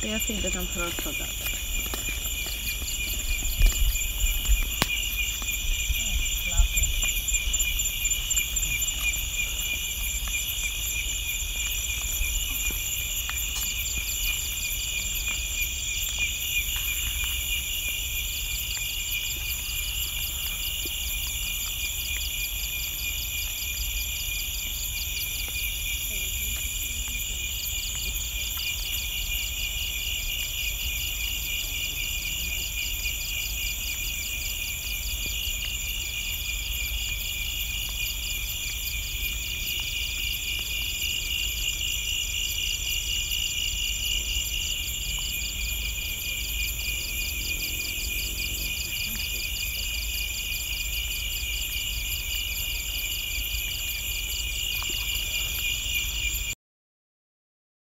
To ja sobie idę tam prosto dalej.